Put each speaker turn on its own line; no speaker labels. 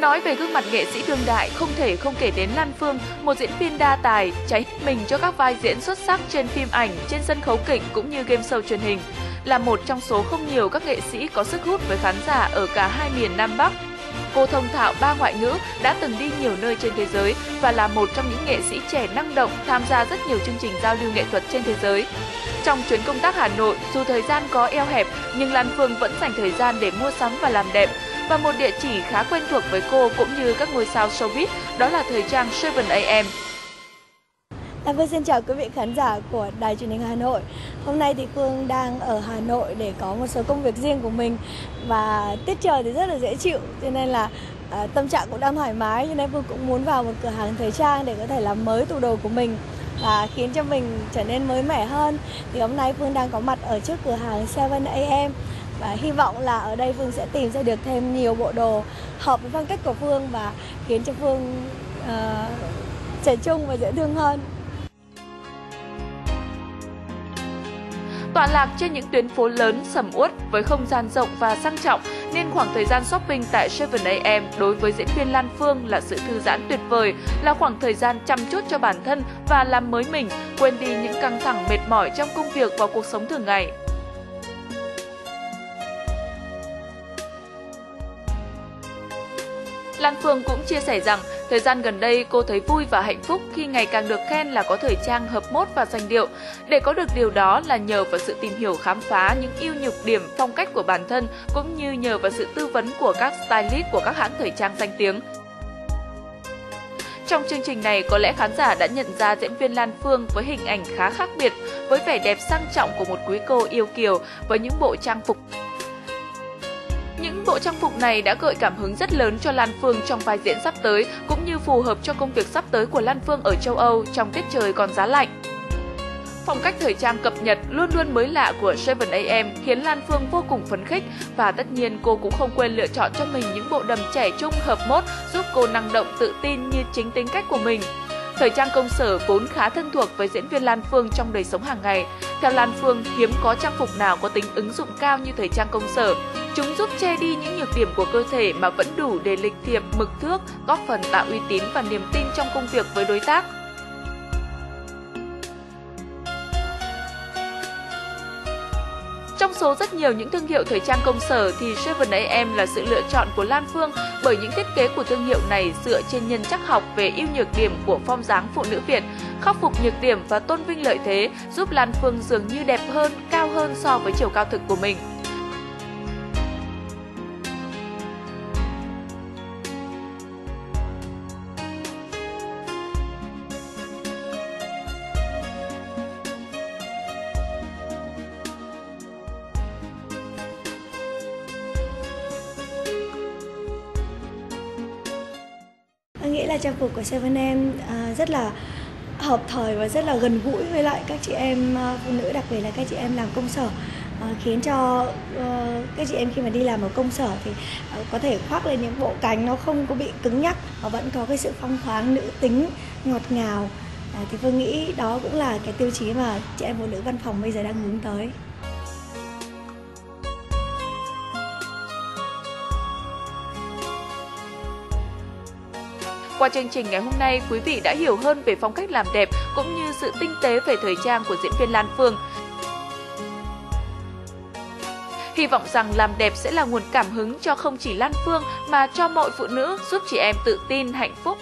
Nói về gương mặt nghệ sĩ đương đại, không thể không kể đến Lan Phương, một diễn viên đa tài, cháy mình cho các vai diễn xuất sắc trên phim ảnh, trên sân khấu kịch cũng như game show truyền hình. Là một trong số không nhiều các nghệ sĩ có sức hút với khán giả ở cả hai miền Nam Bắc. Cô thông thạo ba ngoại ngữ, đã từng đi nhiều nơi trên thế giới và là một trong những nghệ sĩ trẻ năng động tham gia rất nhiều chương trình giao lưu nghệ thuật trên thế giới. Trong chuyến công tác Hà Nội, dù thời gian có eo hẹp nhưng Lan Phương vẫn dành thời gian để mua sắm và làm đẹp. Và một địa chỉ khá quen thuộc với cô cũng như các ngôi sao showbiz đó là thời trang 7am.
Em Phương xin chào quý vị khán giả của Đài truyền hình Hà Nội. Hôm nay thì Phương đang ở Hà Nội để có một số công việc riêng của mình và tiết trời thì rất là dễ chịu cho nên là à, tâm trạng cũng đang thoải mái cho nên Phương cũng muốn vào một cửa hàng thời trang để có thể làm mới tủ đồ của mình và khiến cho mình trở nên mới mẻ hơn. Thì hôm nay Phương đang có mặt ở trước cửa hàng 7am và hy vọng là ở đây Phương sẽ tìm ra được thêm nhiều bộ đồ hợp với phong cách của Phương và khiến cho Phương uh, trẻ trung và dễ thương hơn.
Tọa lạc trên những tuyến phố lớn sầm uất với không gian rộng và sang trọng nên khoảng thời gian shopping tại 7am đối với diễn viên Lan Phương là sự thư giãn tuyệt vời, là khoảng thời gian chăm chút cho bản thân và làm mới mình, quên đi những căng thẳng mệt mỏi trong công việc và cuộc sống thường ngày. Lan Phương cũng chia sẻ rằng thời gian gần đây cô thấy vui và hạnh phúc khi ngày càng được khen là có thời trang hợp mốt và danh điệu. Để có được điều đó là nhờ vào sự tìm hiểu khám phá những ưu nhược điểm phong cách của bản thân cũng như nhờ vào sự tư vấn của các stylist của các hãng thời trang danh tiếng. Trong chương trình này, có lẽ khán giả đã nhận ra diễn viên Lan Phương với hình ảnh khá khác biệt, với vẻ đẹp sang trọng của một quý cô yêu kiều với những bộ trang phục bộ trang phục này đã gợi cảm hứng rất lớn cho Lan Phương trong vai diễn sắp tới, cũng như phù hợp cho công việc sắp tới của Lan Phương ở châu Âu trong tiết trời còn giá lạnh. Phong cách thời trang cập nhật luôn luôn mới lạ của 7am khiến Lan Phương vô cùng phấn khích và tất nhiên cô cũng không quên lựa chọn cho mình những bộ đầm trẻ trung hợp mốt giúp cô năng động tự tin như chính tính cách của mình. Thời trang công sở vốn khá thân thuộc với diễn viên Lan Phương trong đời sống hàng ngày. Theo Lan Phương, hiếm có trang phục nào có tính ứng dụng cao như thời trang công sở. Chúng giúp che đi những nhược điểm của cơ thể mà vẫn đủ để lịch thiệp, mực thước, góp phần tạo uy tín và niềm tin trong công việc với đối tác. Trong số rất nhiều những thương hiệu thời trang công sở thì 7am là sự lựa chọn của Lan Phương bởi những thiết kế của thương hiệu này dựa trên nhân chắc học về ưu nhược điểm của phong dáng phụ nữ Việt, khắc phục nhược điểm và tôn vinh lợi thế, giúp Lan Phương dường như đẹp hơn, cao hơn so với chiều cao thực của mình.
Nghĩ là trang phục của Seven Em uh, rất là hợp thời và rất là gần gũi với lại các chị em uh, phụ nữ đặc biệt là các chị em làm công sở. Uh, khiến cho uh, các chị em khi mà đi làm ở công sở thì uh, có thể khoác lên những bộ cánh nó không có bị cứng nhắc và vẫn có cái sự phong thoáng nữ tính ngọt ngào. Uh, thì phương nghĩ đó cũng là cái tiêu chí mà chị em phụ nữ văn phòng bây giờ đang hướng tới.
Qua chương trình ngày hôm nay, quý vị đã hiểu hơn về phong cách làm đẹp cũng như sự tinh tế về thời trang của diễn viên Lan Phương. Hy vọng rằng làm đẹp sẽ là nguồn cảm hứng cho không chỉ Lan Phương mà cho mọi phụ nữ giúp chị em tự tin, hạnh phúc